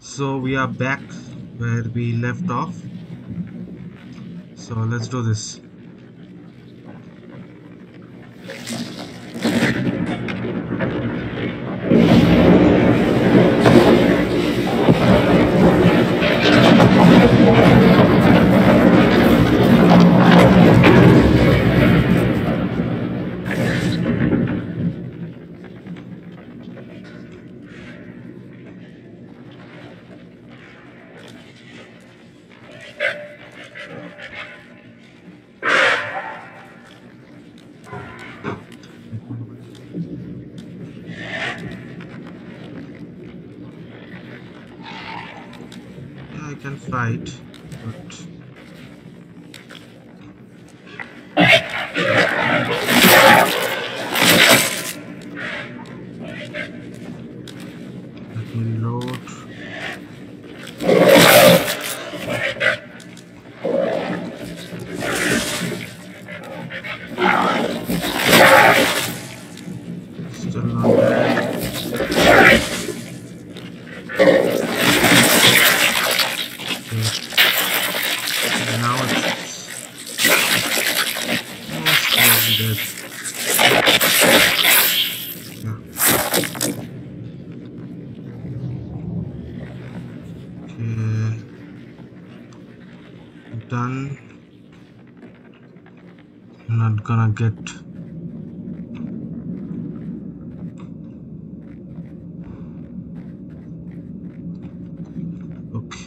so we are back where we left off. So let's do this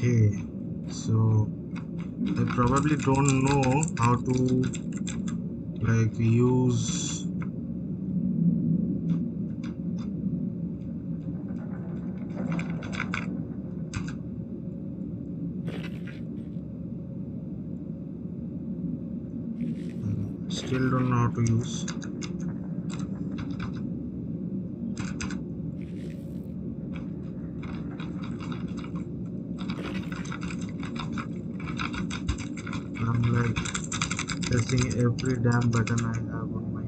okay so I probably don't know how to like use still don't know how to use I'm like pressing every damn button I have on my.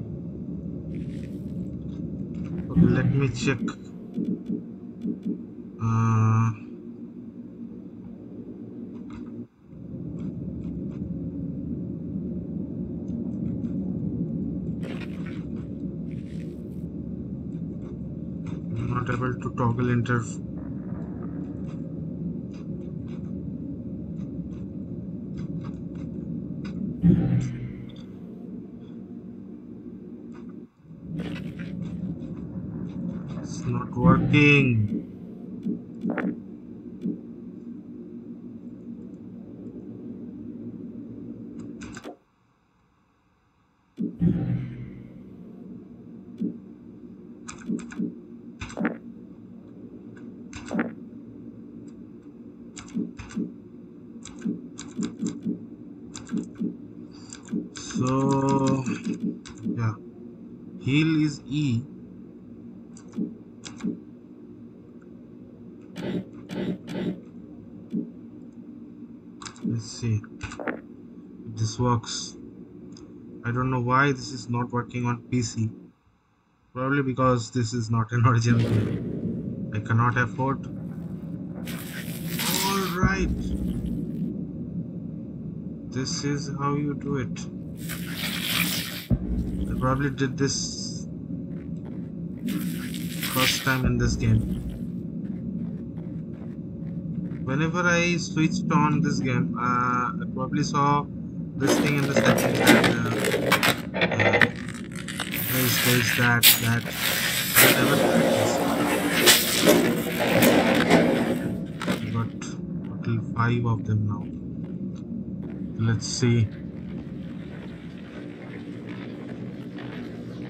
Okay, let me check. Uh, I'm not able to toggle inter. It's not working. So, yeah, heal is E. Let's see if this works. I don't know why this is not working on PC. Probably because this is not an original game. I cannot afford. Alright. This is how you do it. I probably did this first time in this game. Whenever I switched on this game, uh, I probably saw this thing in the setting that uh, uh, this, that, that. I never. Got total five of them now. Let's see.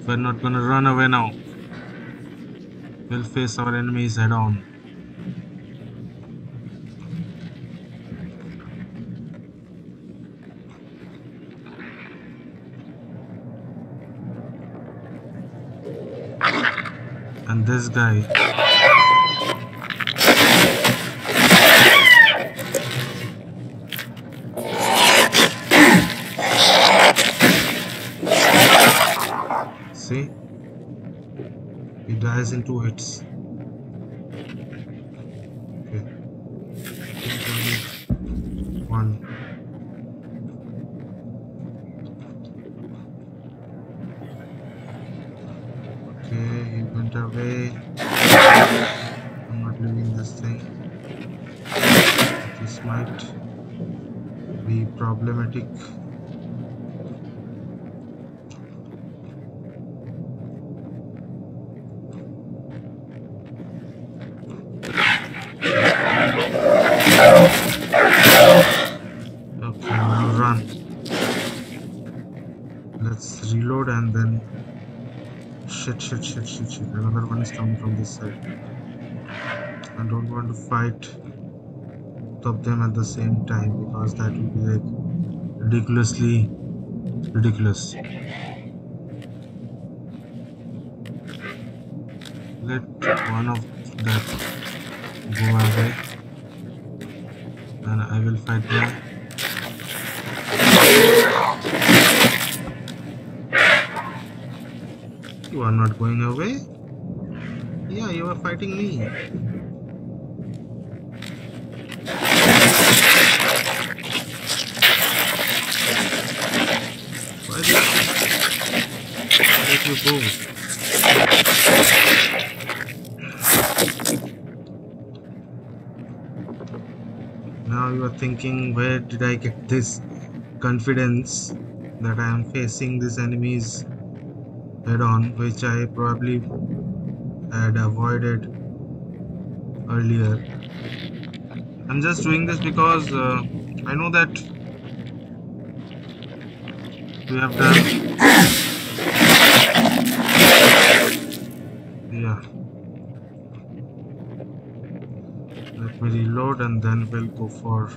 We're not gonna run away now. We'll face our enemies head on. And this guy. See? He dies in two hits. Okay. one. Okay, he went away. I'm not leaving this thing. This might be problematic. Okay, now run. Let's reload and then shit shit shit shit shit. Another one is coming from this side. I don't want to fight both of them at the same time because that would be like ridiculously ridiculous. Let one of that go away and I will fight them You are not going away? Yeah, you are fighting me. Why did you, go? Now you are thinking, where did I get this confidence that I am facing these enemies head on, which I probably had avoided earlier. I'm just doing this because uh, I know that we have done. Yeah. Let me reload and then we'll go for.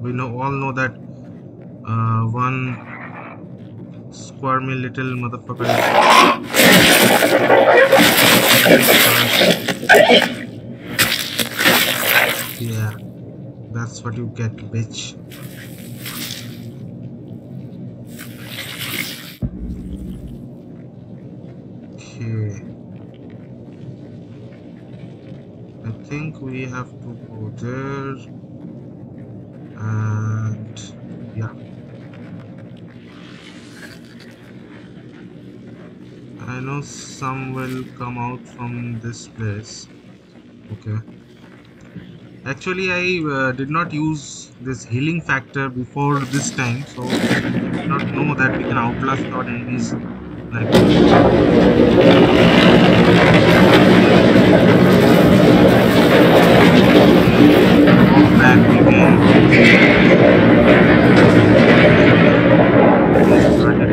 We know all know that uh, one squirmy little motherfucker. Yeah, that's what you get, bitch. Okay. I think we have to go there. And uh, yeah. I know some will come out from this place. Okay. Actually, I uh, did not use this healing factor before this time, so I did not know that we can outlast our enemies like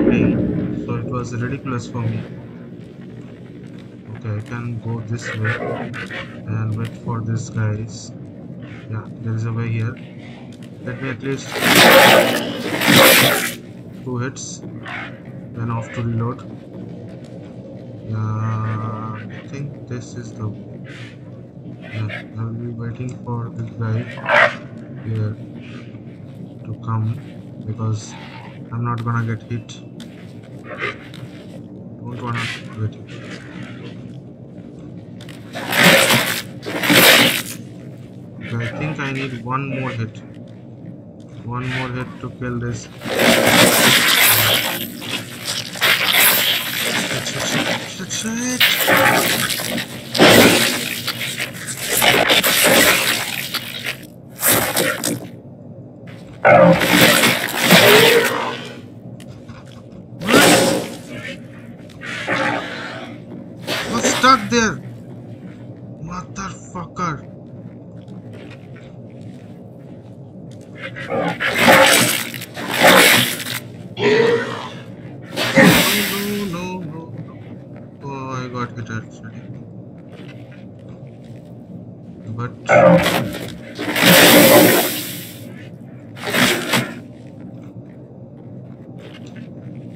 playing, so it was ridiculous for me. Okay, I can go this way and wait for this guys. Yeah, there is a way here. Let me at least two hits, then off to reload. Yeah, I think this is the. Yeah, I will be waiting for this guy here to come because I'm not gonna get hit. Don't wanna get hit. Okay, I think I need one more hit. One more hit to kill this. What? What's stuck there? Motherfucker. No, no, no, no. Oh, I got hit actually. But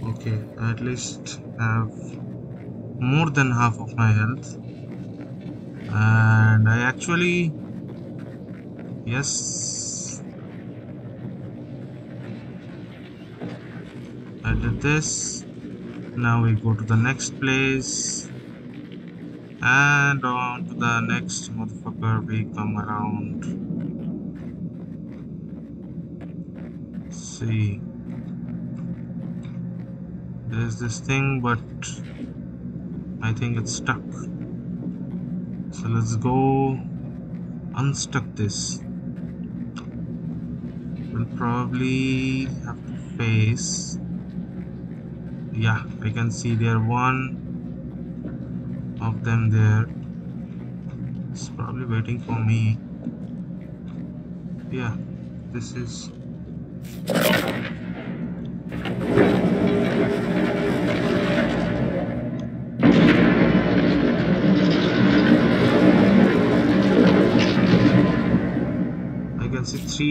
okay, I at least have more than half of my health, and I actually yes I did this now we go to the next place and on to the next motherfucker we come around see. There's this thing, but I think it's stuck. So let's go unstuck this. We'll probably have to face. Yeah, I can see there one of them there. It's probably waiting for me. Yeah, this is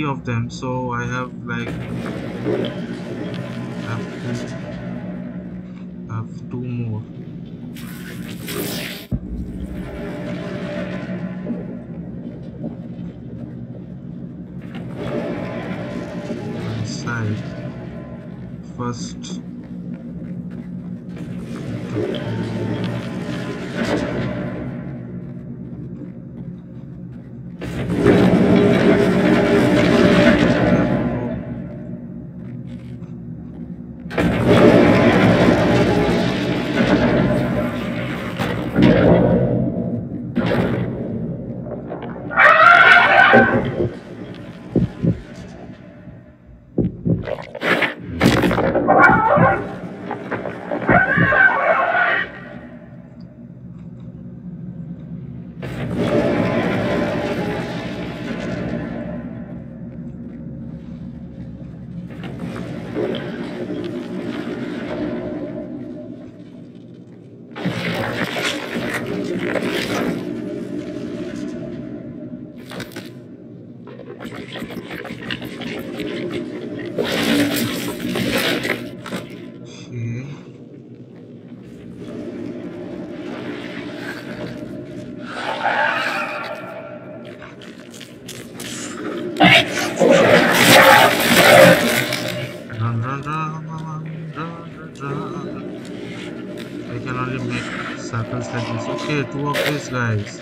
of them so I have like two, have guys.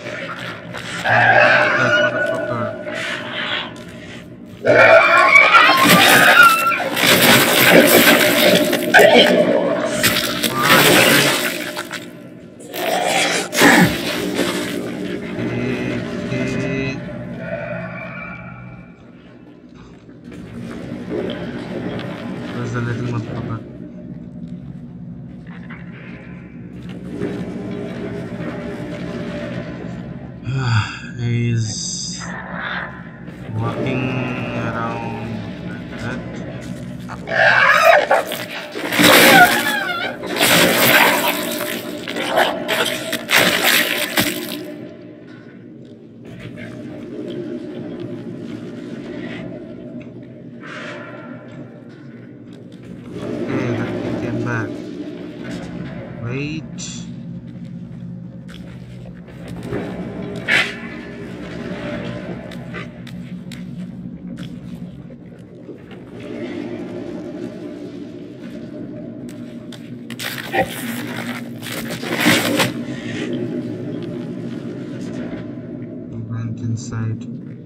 side.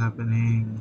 Happening?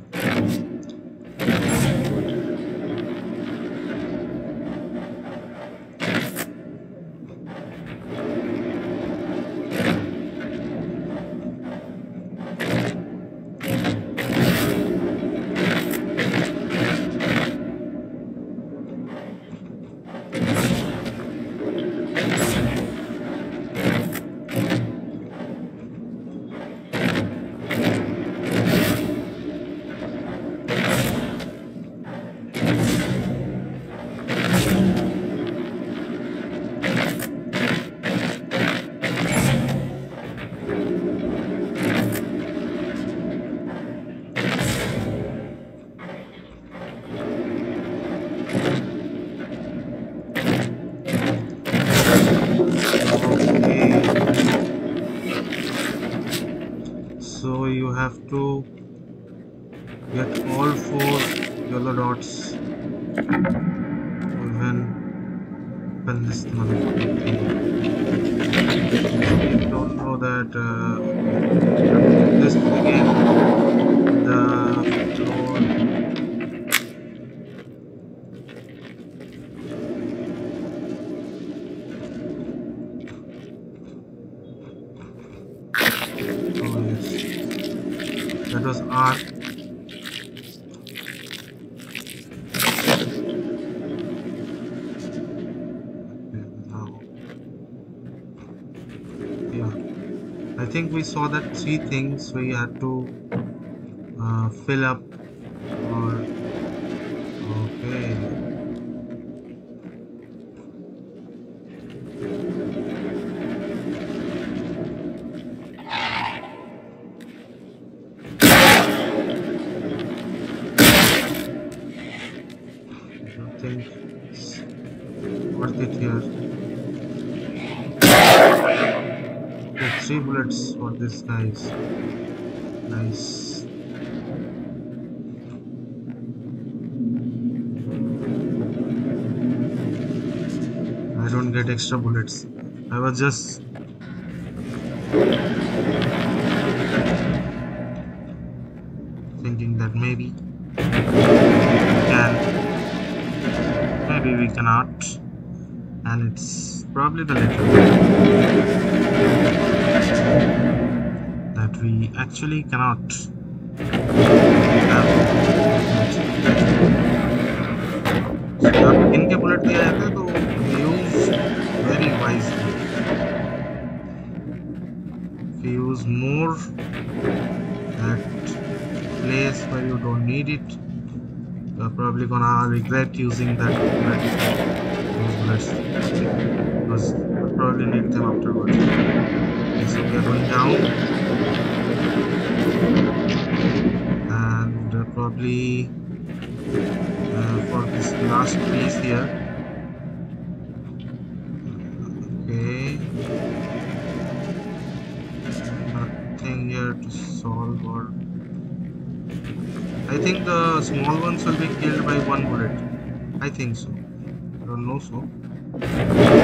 You have to That was. Yeah. I think we saw that three things we had to uh, fill up this guys. Nice. I don't get extra bullets. I was just thinking that maybe can maybe we cannot and it's probably the little we actually cannot have So, जब इनके bullet दिया जाता है तो use very wisely if you use more at place where you don't need it you're probably gonna regret using that bullet those bullets because you probably need them afterwards are going down and uh, probably uh, for this last piece here okay nothing here to solve or I think the small ones will be killed by one bullet. I think so. I don't know so.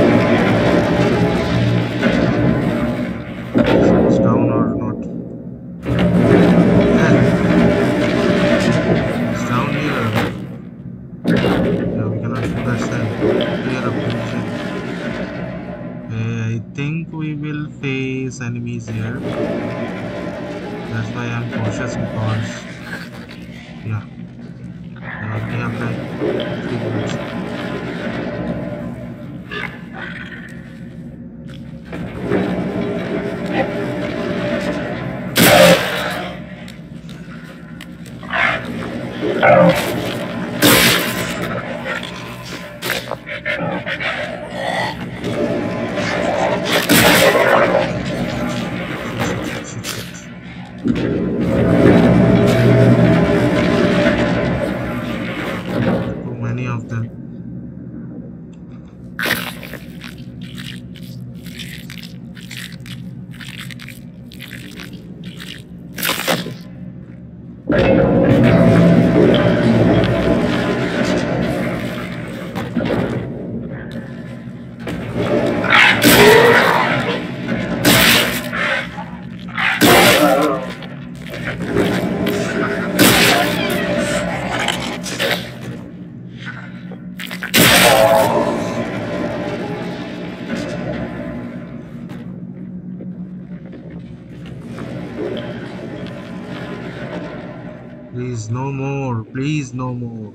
no more.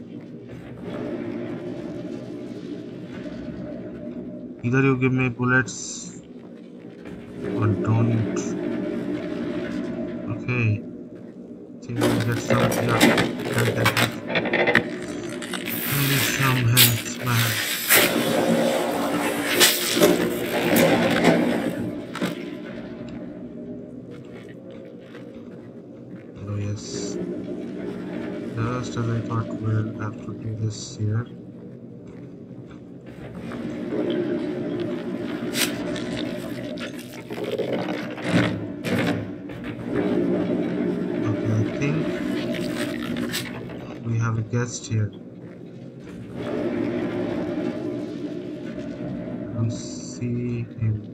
Either you give me bullets guest here. I don't see him.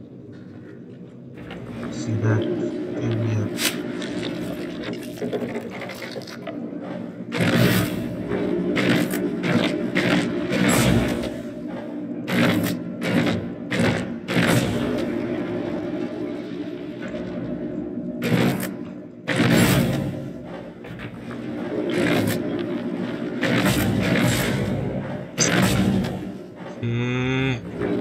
Mm.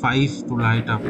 5 to light up.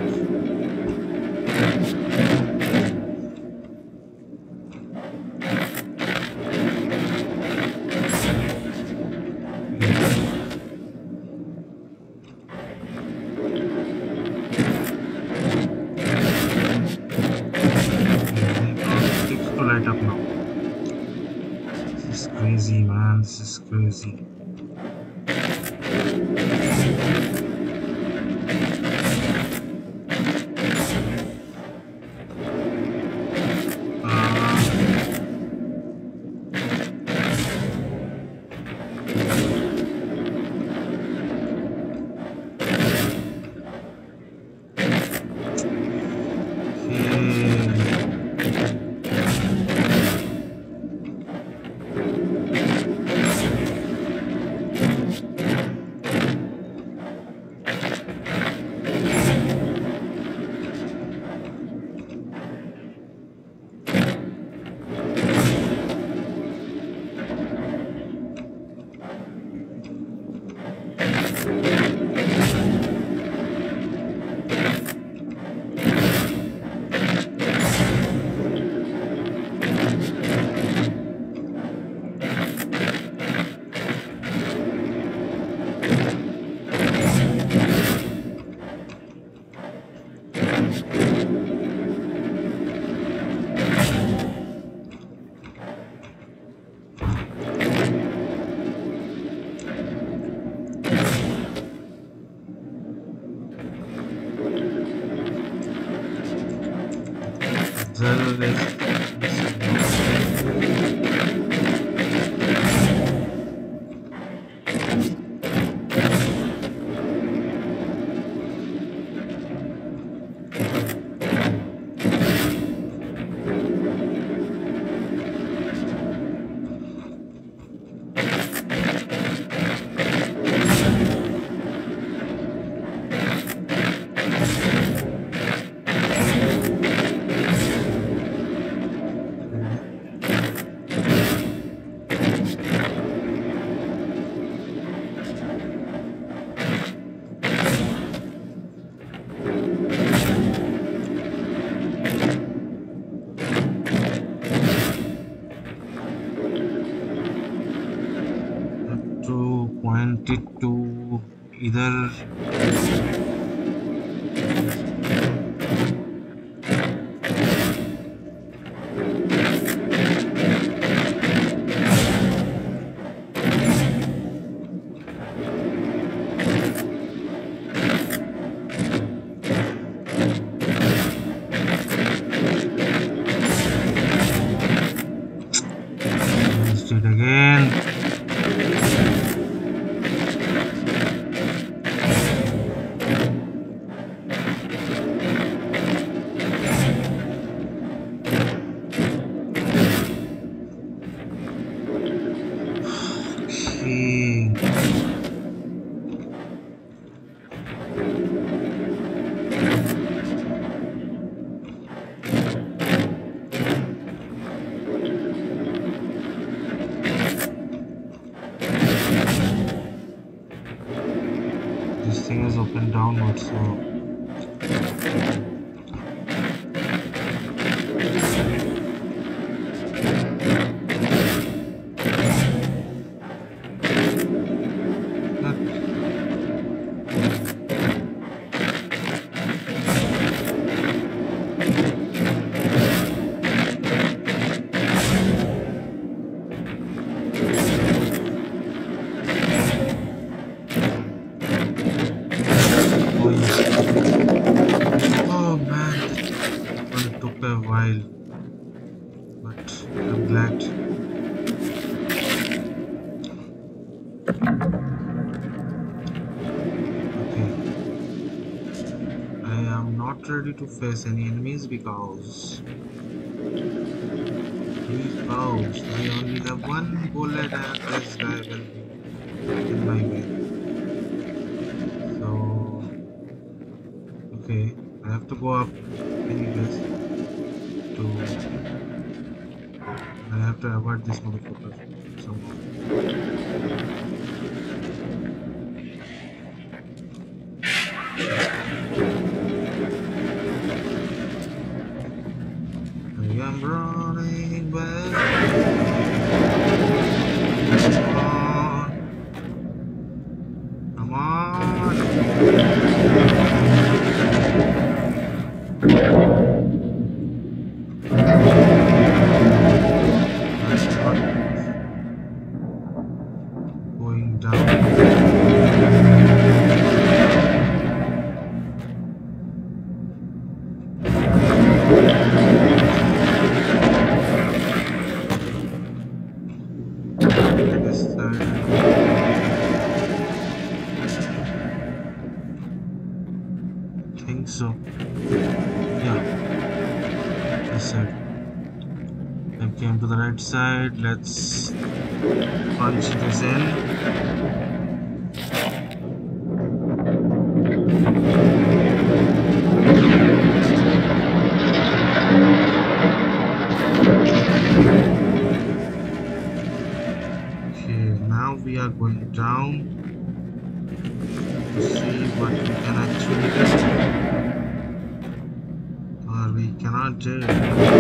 To point it took a while, but I'm glad. Okay, I am not ready to face any enemies because because I only have one bullet and this guy will be in my way. So Okay, I have to go up I have to avoid this motherfucker somehow. Let's punch this in. now we are going down to see what we can actually do or we cannot do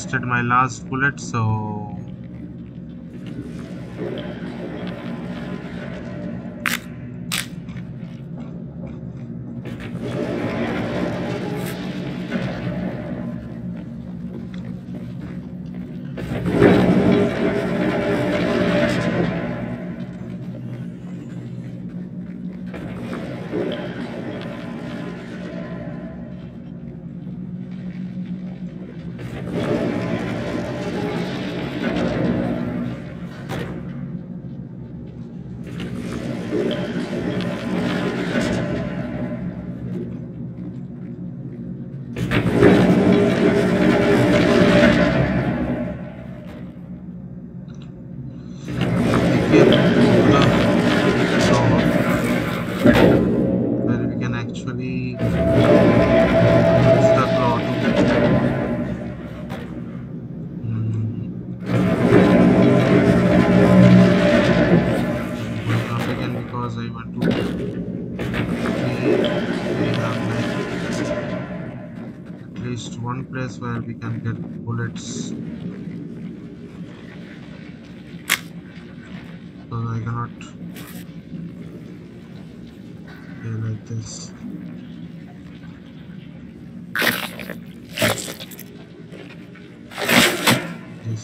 wasted my last bullet so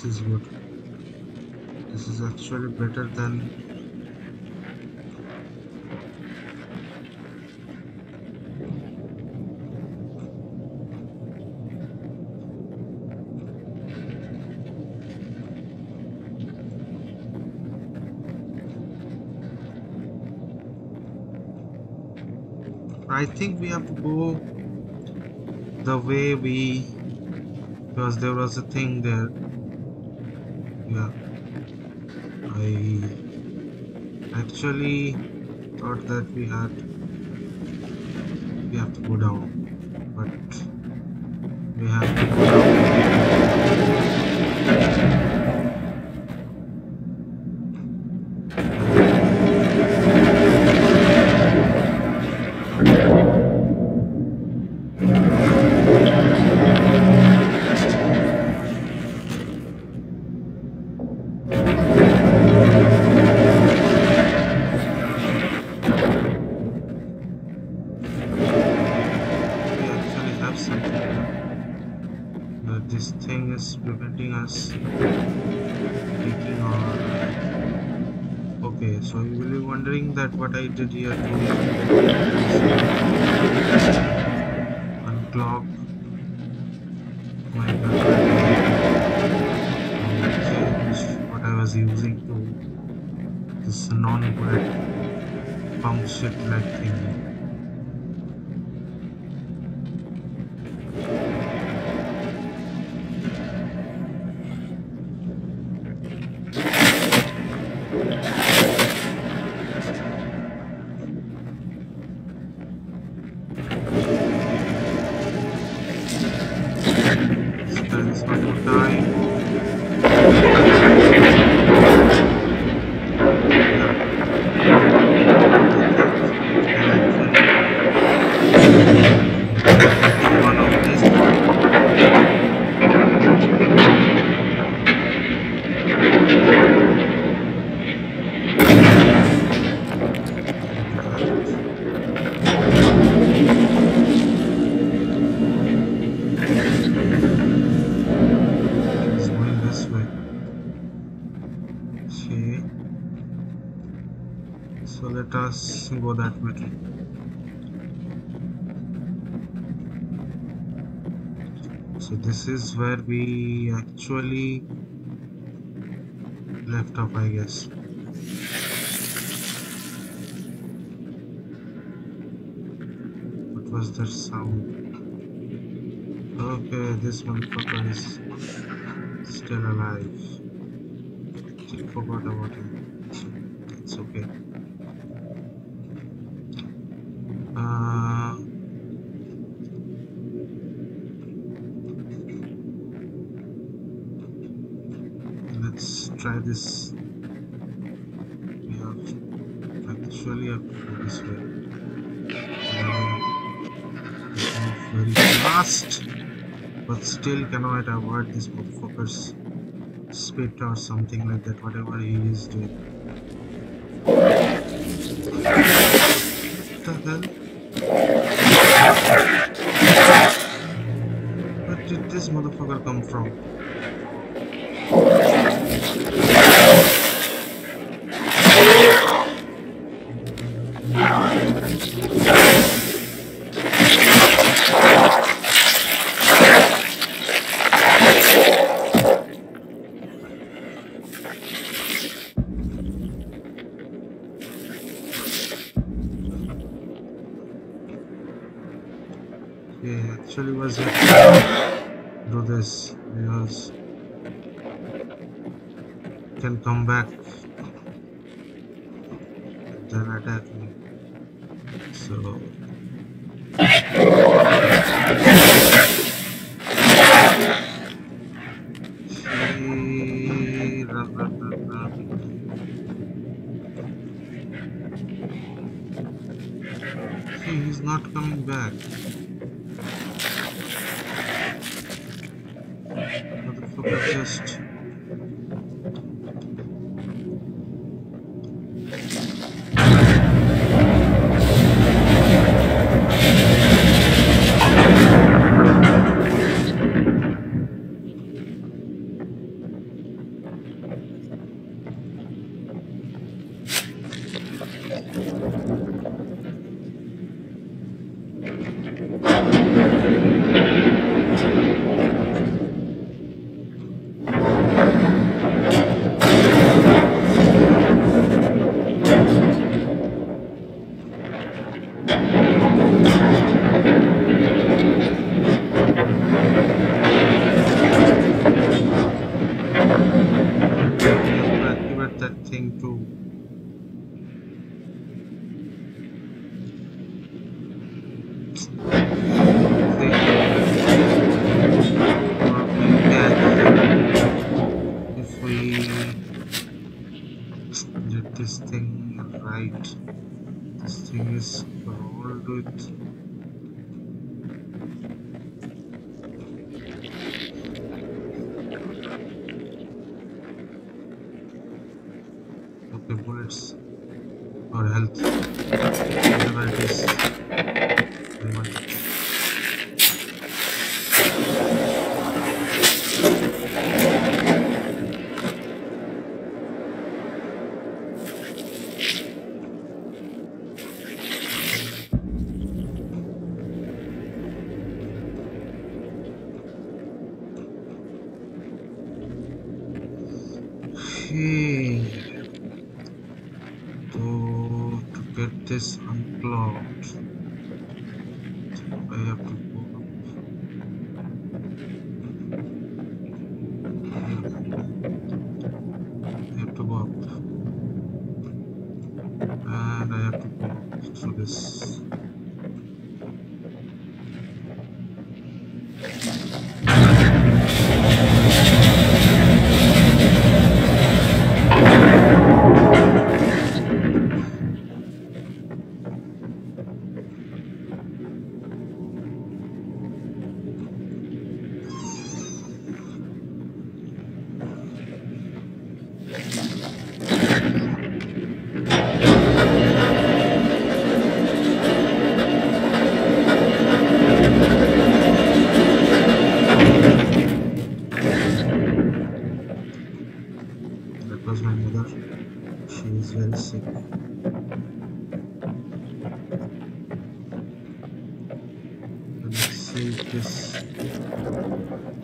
is good. This is actually better than I think we have to go the way we because there was a thing there yeah. I actually thought that we had we have to go down but we have let us go that way. So this is where we actually left off, I guess. What was that sound? Okay, this motherfucker is still alive. Still forgot about him. Fast, but still cannot avoid this motherfucker's spit or something like that. Whatever he is doing. What the hell? Where did this motherfucker come from? He actually was here to do this because can come back then attack me. So. He's not coming back. Okay bullets or health. Whatever it is save this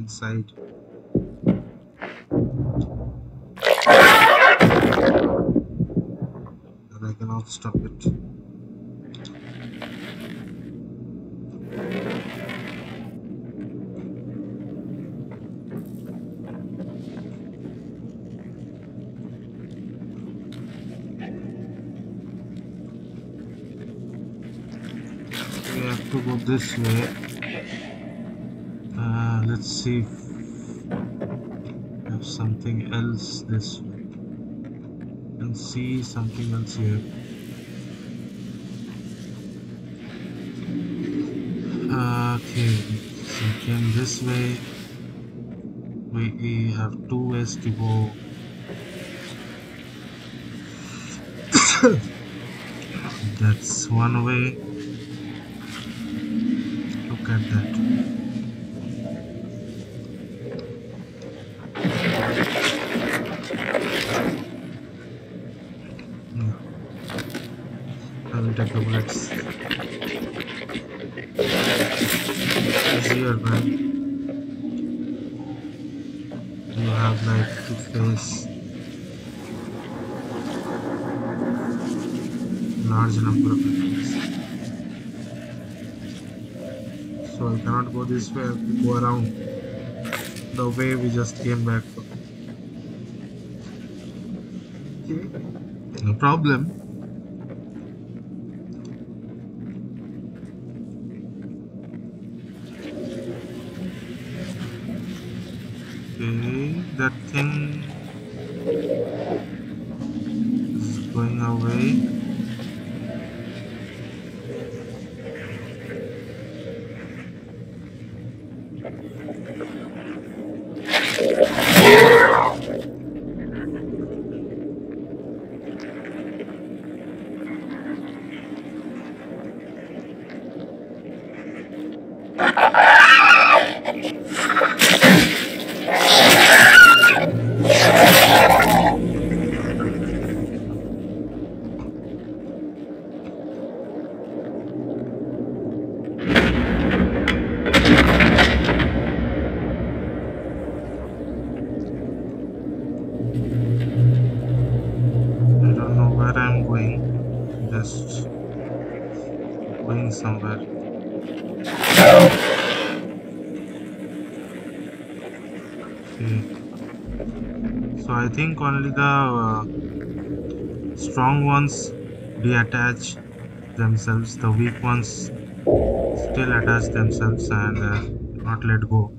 inside. And I cannot stop it. This way. Let's see if have something else this way. And see something else here. Okay, so came this way. We have two ways to go. That's one way. Look at that. So I cannot go this way, go around the way we just came back from. Okay. No problem. Think only the uh, strong ones detach themselves. The weak ones still attach themselves and uh, not let go.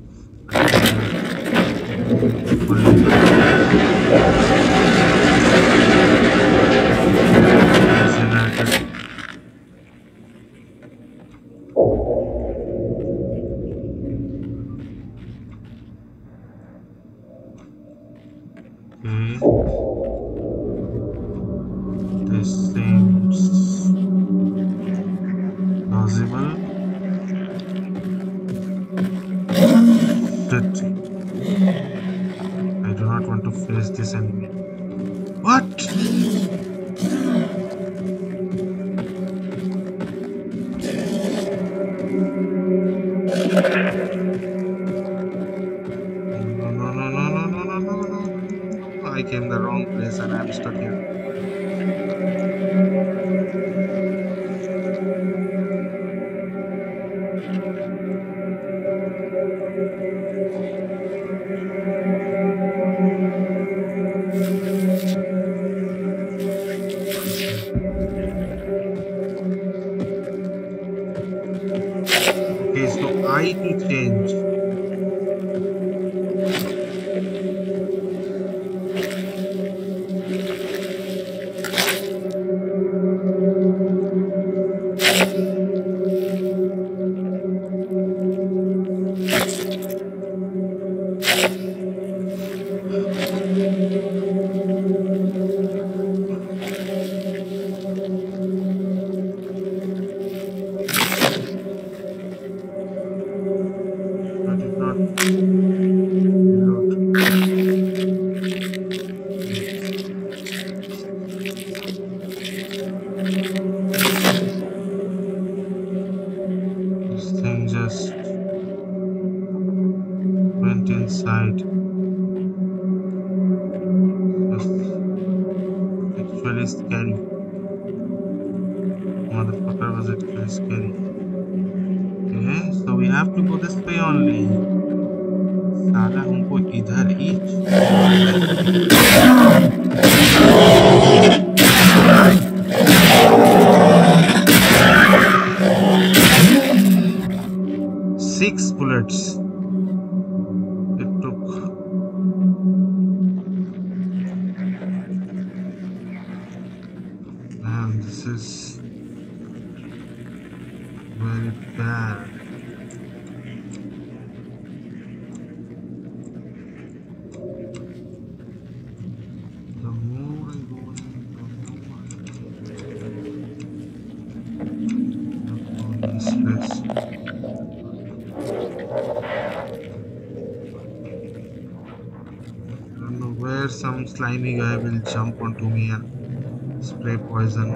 Some guy will jump onto me and spray poison.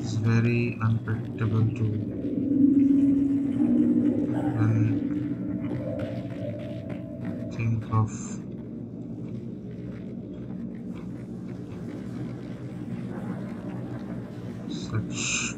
It's very unpredictable to even think of. Such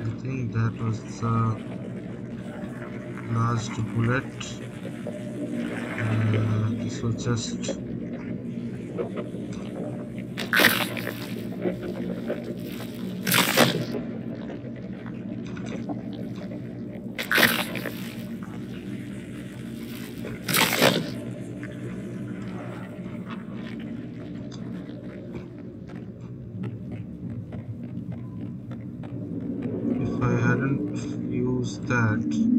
I think that was the last bullet. Uh, this was just if I hadn't used that,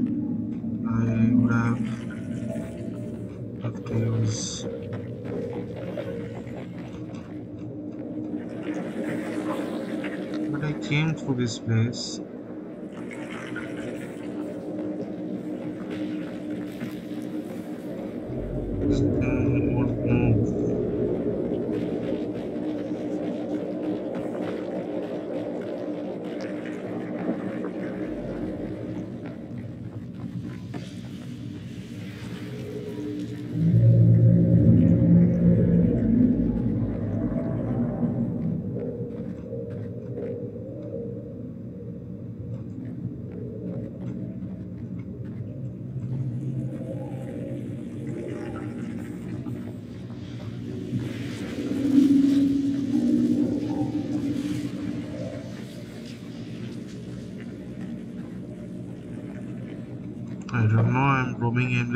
came through this place.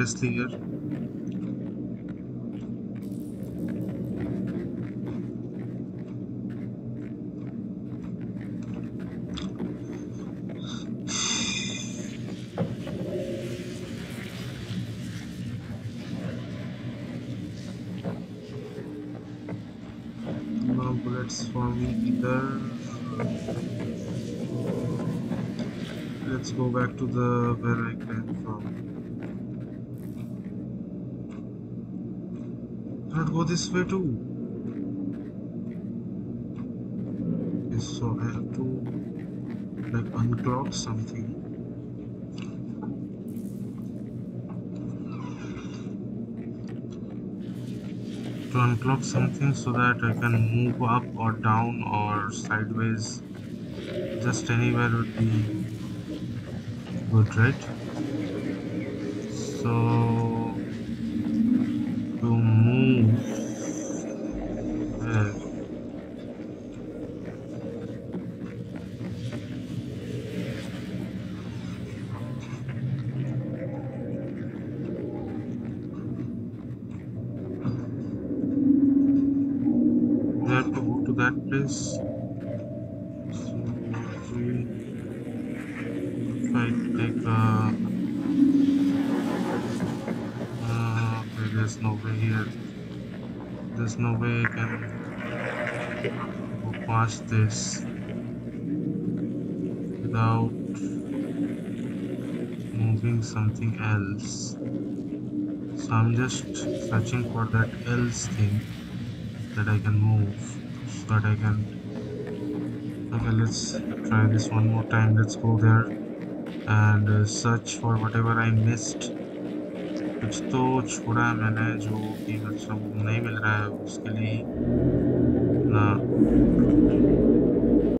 Aimlessly here. No bullets for me either. Let's go back to the where I came from. Not go this way too. Okay, so I have to like unclock something. To unclock something so that I can move up or down or sideways. Just anywhere would be good right so to move there we have to go to that place so we if I take a uh, okay there's no way here there's no way I can go past this without moving something else so I'm just searching for that else thing that I can move so that I can okay let's try this one more time let's go there and uh, search for whatever I missed कुछ तो छोड़ा है मैंने जो कि मतलब नहीं मिल रहा है उसके लिए ना